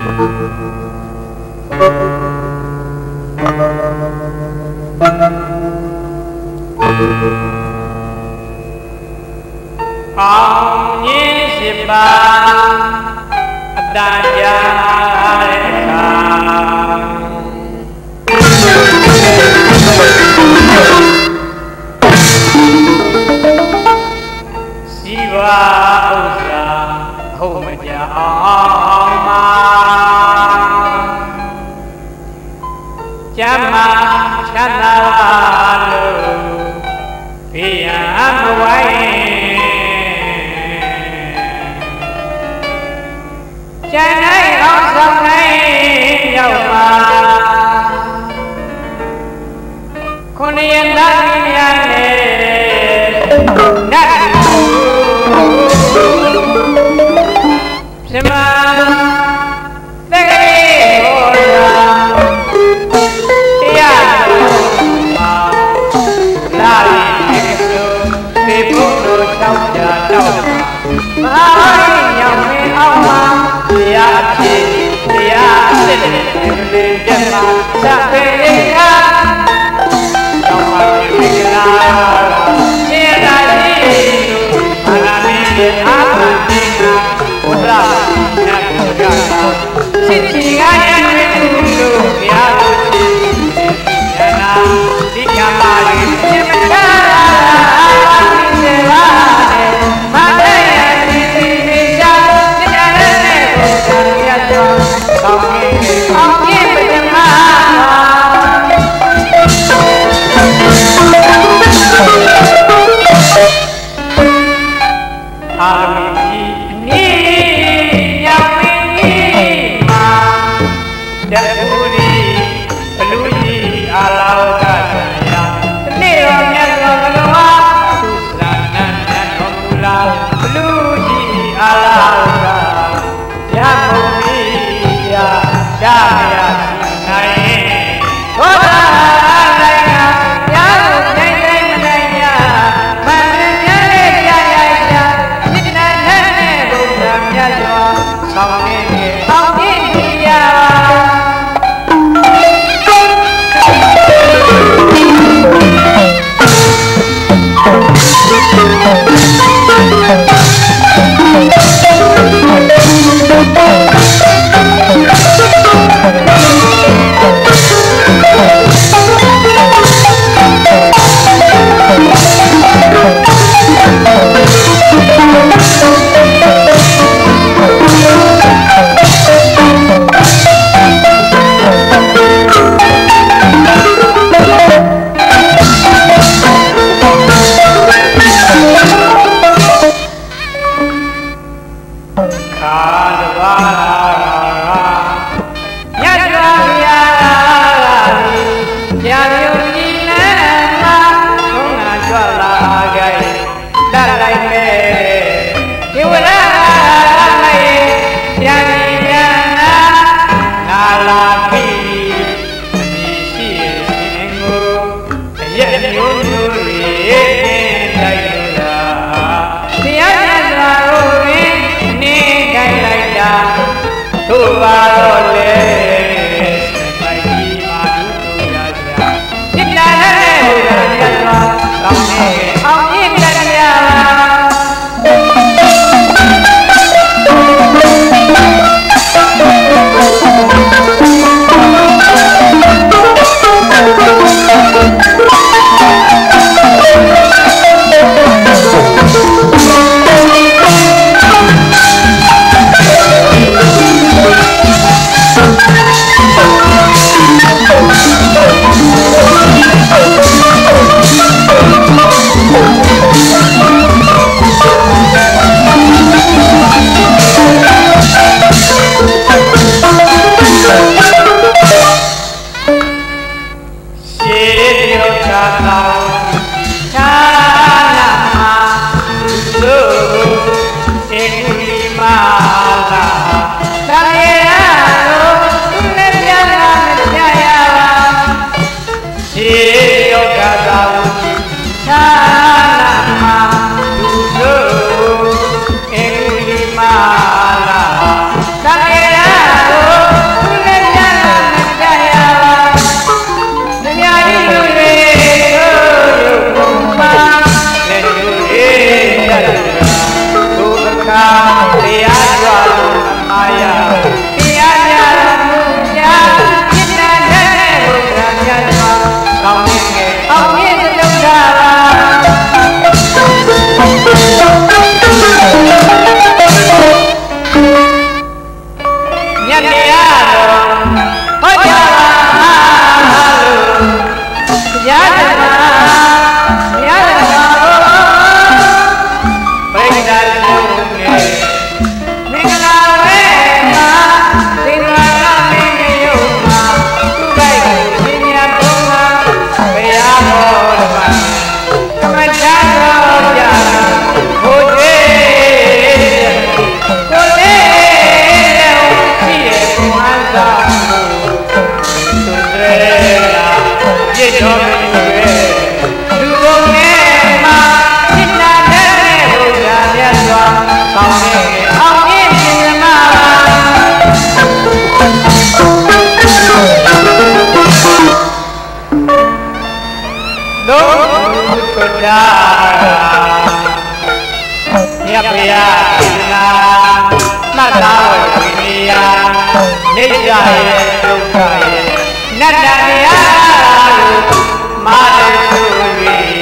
အောင်ရင်းစစ်ပါအတန်ကြာ ကျမ်းမာချမ်းသာပါလို့ဘေးရန်မဝိုင်းကျန်နိုင်အောင်ဆောင်နိုင်ရောက်ပါခုနှစ်ရက်သားများနဲ့ ဘာရောင်နေအောင်ပါတရားအဖြစ်တရားအစ်စ်နေတယ်မှာစက်ပေး လိုက်မယ်ဒီဝရမယေရံရံနာနာလာပြီအမည်ရှိရင်ကိုအရက်မျိုးမျိုးတွေလိုက်လို့လားဆရာမြတ်စွာဘုရားနေခိုင်းလိုက်တာတို့ပါတော့ ယဝေဒနာမှတ်သားဝေဝိနေယနိစ္စယေဒုက္ခယေနတ္တတရားလို့မာနသုဝိ